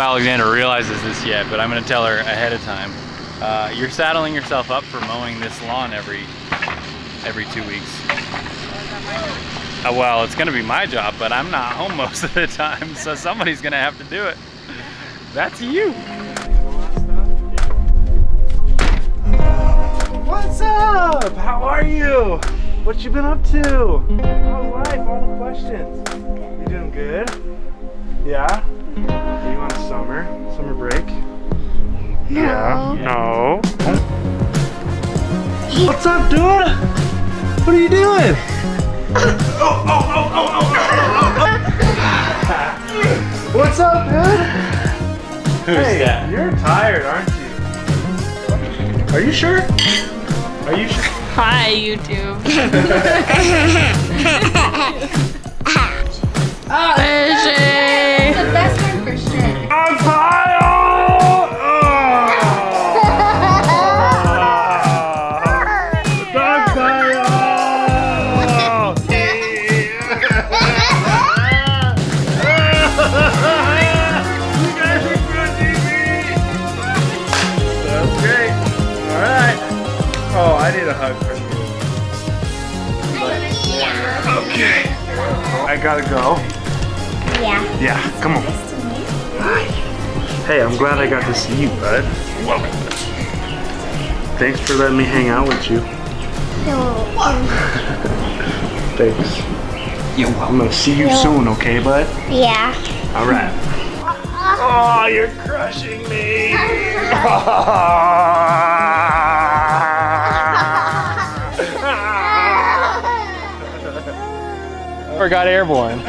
Alexandra realizes this yet, but I'm gonna tell her ahead of time. Uh, you're saddling yourself up for mowing this lawn every every two weeks. Uh, well, it's gonna be my job, but I'm not home most of the time, so somebody's gonna have to do it. That's you. What's up? How are you? What you been up to? How's life? All the questions. You doing good? Yeah? Are you on summer? Summer break? No. Yeah. No. What's up, dude? What are you doing? oh, oh, oh, oh, oh, oh. What's up, dude? Who's hey, that? you're tired, aren't you? Are you sure? Are you sure? Hi, YouTube. Oh, Fishy. I gotta go. Yeah. Yeah, come on. Hi. Hey, I'm glad I got to see you, bud. Welcome. Thanks for letting me hang out with you. Thanks. You're I'm gonna see you soon, okay, bud? Yeah. All right. Oh, you're crushing me. Or got airborne. All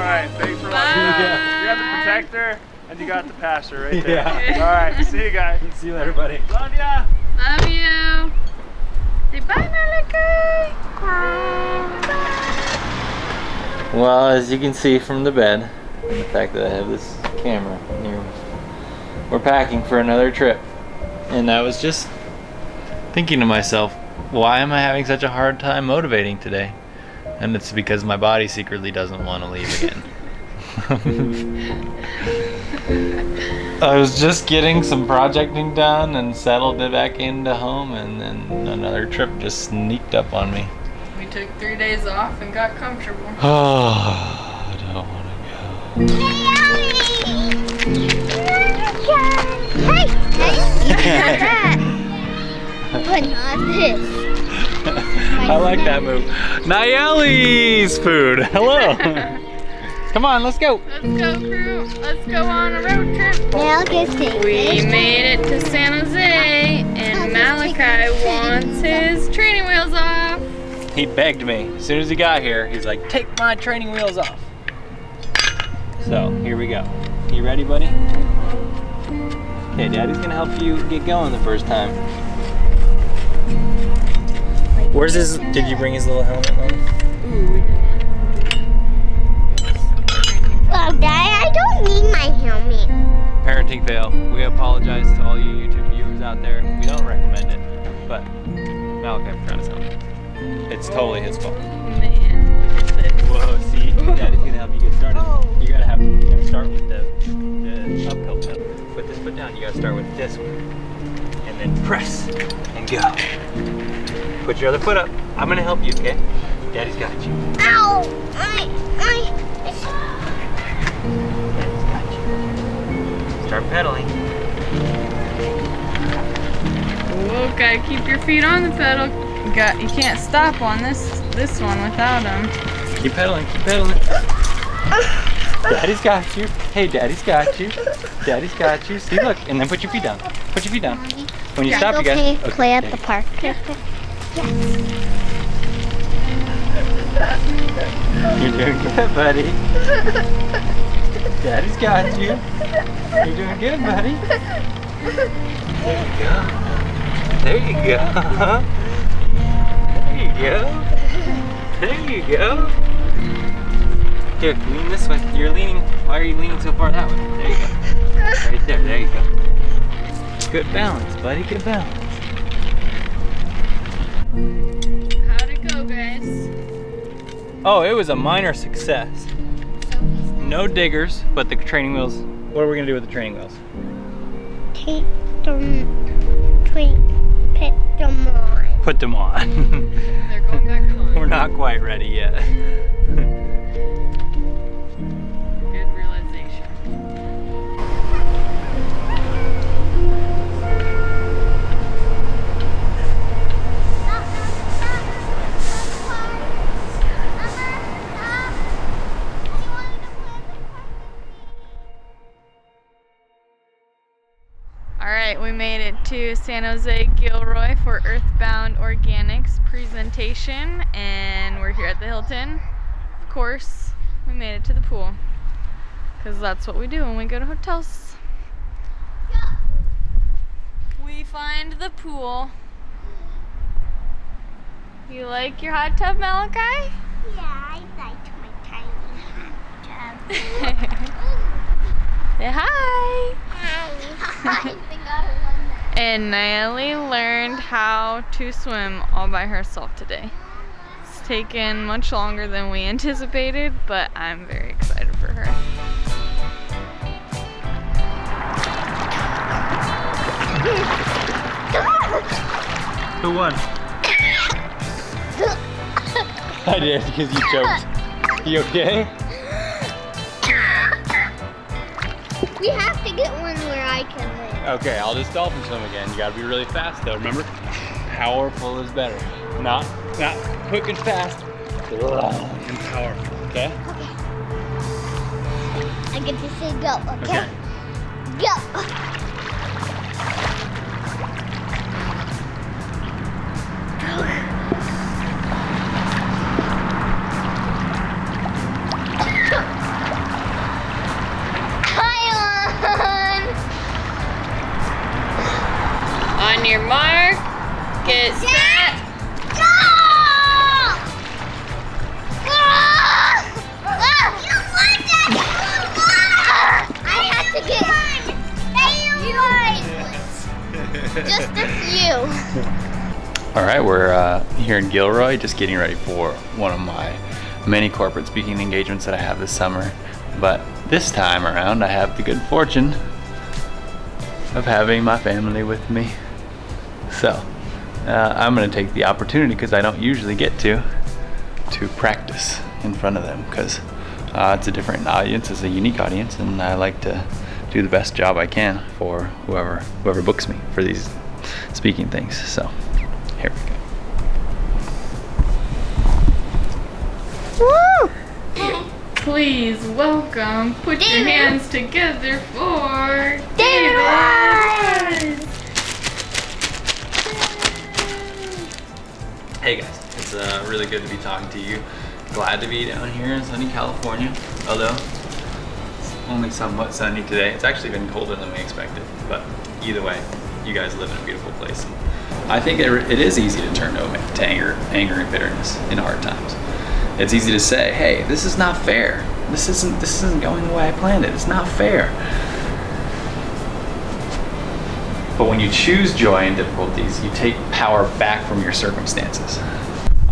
right, thanks for watching. You got the protector and you got the passer right there. Yeah. All right, see you guys. See you later, buddy. Love ya. Love you. Say bye, Malachi. Well, as you can see from the bed, and the fact that I have this camera here, we're packing for another trip. And I was just thinking to myself, why am I having such a hard time motivating today? And it's because my body secretly doesn't want to leave again. I was just getting some projecting done and settled it back into home, and then another trip just sneaked up on me. We took three days off and got comfortable. Oh, I don't want to go. Hey! Hey, but not this. I like that move. Nayeli's food. Hello. Come on, let's go. Let's go, crew. Let's go on a road trip. Now get. We made it to San Jose, and Malachi wants his training wheels off. He begged me. As soon as he got here, he's like, take my training wheels off. So, here we go. You ready, buddy? Okay, Daddy's gonna help you get going the first time. Where's his, did you bring his little helmet, Mom? Ooh, we Oh, Dad, I don't need my helmet. Parenting fail. We apologize to all you YouTube viewers out there. We don't recommend it, but Malachi forgot his helmet. It's totally his fault. Man, look at this. Whoa, see? Daddy's gonna help you get started. You gotta have, you gotta start with the, the uphill pedal. Put this foot down, you gotta start with this one. And then press and go. Put your other foot up. I'm gonna help you, okay? Daddy's got you. Ow! I, I, Daddy's got you. Start pedaling. Whoa, gotta keep your feet on the pedal. You got, you can't stop on this this one without them. Keep pedaling, keep pedaling. Daddy's got you. Hey, Daddy's got you. Daddy's got you. See, look, and then put your feet down. Put your feet down. When you Yeah, stop, you okay, gotta play at okay. the park. You're doing good, buddy. Daddy's got you. You're doing good, buddy. There you go. There you go. There you go. There you go. Here, lean this way. You're leaning. Why are you leaning so far that way? There you go. Right there. There you go. Good balance, buddy. Good balance. Oh, it was a minor success. No diggers, but the training wheels. What are we gonna do with the training wheels? Take them, tweet, put them on. Put them on. They're going back on. We're not quite ready yet. All right, we made it to San Jose Gilroy for Earthbound Organics presentation, and we're here at the Hilton. Of course, we made it to the pool because that's what we do when we go to hotels. We find the pool. You like your hot tub, Malachi? Yeah, I like my tiny hot tub. Say hi. I think I won that. And Nayeli learned how to swim all by herself today. It's taken much longer than we anticipated, but I'm very excited for her. Who won? I did because you choked. You okay? Okay, I'll just dolphin swim again. You gotta be really fast though, remember? Powerful is better. Not not quick and fast. And powerful, okay? I get to say go, okay? Okay. Go. On your mark, get set. Go! You won that! I had to get. Just a few. All right, we're uh, here in Gilroy, just getting ready for one of my many corporate speaking engagements that I have this summer. But this time around, I have the good fortune of having my family with me. So uh, I'm going to take the opportunity because I don't usually get to to practice in front of them because uh, it's a different audience, it's a unique audience, and I like to do the best job I can for whoever whoever books me for these speaking things. So here we go. Woo! Please welcome. Put your hands together for David David. Hey guys, it's uh, really good to be talking to you. Glad to be down here in sunny California, although it's only somewhat sunny today. It's actually been colder than we expected, but either way, you guys live in a beautiful place. I think it, it is easy to turn to, to anger, anger and bitterness in hard times. It's easy to say, "Hey, this is not fair. This isn't this isn't going the way I planned it. It's not fair." But when you choose joy in difficulties, you take power back from your circumstances.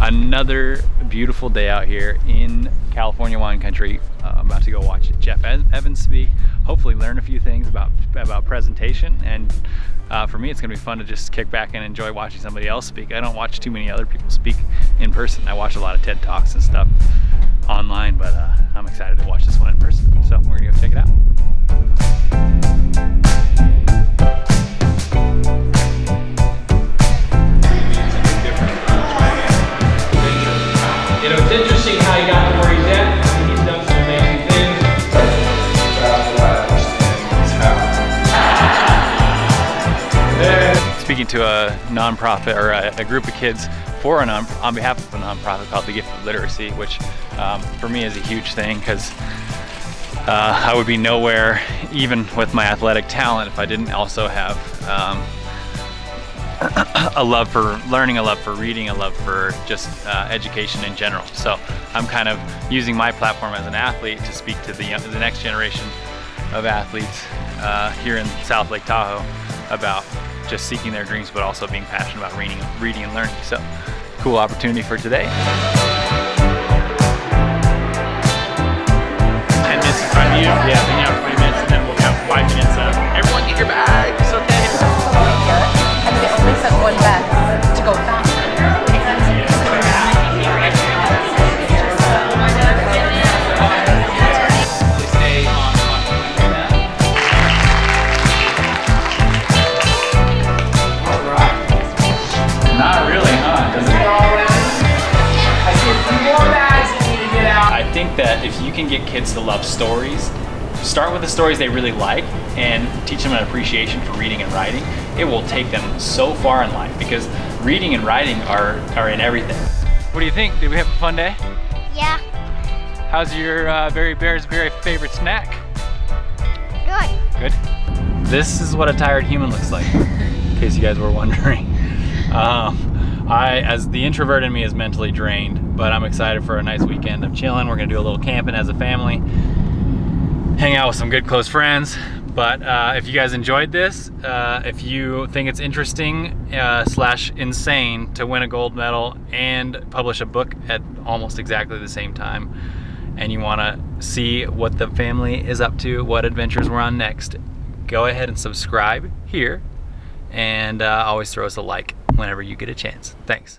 Another beautiful day out here in California wine country. Uh, I'm about to go watch Jeff Evans speak. Hopefully, learn a few things about about presentation. And uh, for me, it's gonna be fun to just kick back and enjoy watching somebody else speak. I don't watch too many other people speak in person. I watch a lot of TED talks and stuff online, but uh, I'm excited to watch this one in person. So we're gonna go check it out. Speaking to a nonprofit or a, a group of kids for a non, on behalf of a nonprofit called the Gift of Literacy, which um, for me is a huge thing because uh, I would be nowhere, even with my athletic talent, if I didn't also have um, a love for learning, a love for reading, a love for just uh, education in general. So I'm kind of using my platform as an athlete to speak to the, the next generation of athletes uh, here in South Lake Tahoe about just seeking their dreams, but also being passionate about reading, reading and learning. So cool opportunity for today. Think that if you can get kids to love stories, start with the stories they really like and teach them an appreciation for reading and writing, it will take them so far in life because reading and writing are, are in everything. What do you think? Did we have a fun day? Yeah, How's your uh, Very Bear's very favorite snack? good. Good. This is what a tired human looks like, in case you guys were wondering. Um, I, as the introvert in me, is mentally drained, but I'm excited for a nice weekend of chilling. We're gonna do a little camping as a family, hang out with some good close friends. But uh, if you guys enjoyed this, uh, if you think it's interesting uh, slash insane to win a gold medal and publish a book at almost exactly the same time, and you want to see what the family is up to, what adventures we're on next, go ahead and subscribe here and uh, always throw us a like whenever you get a chance. Thanks.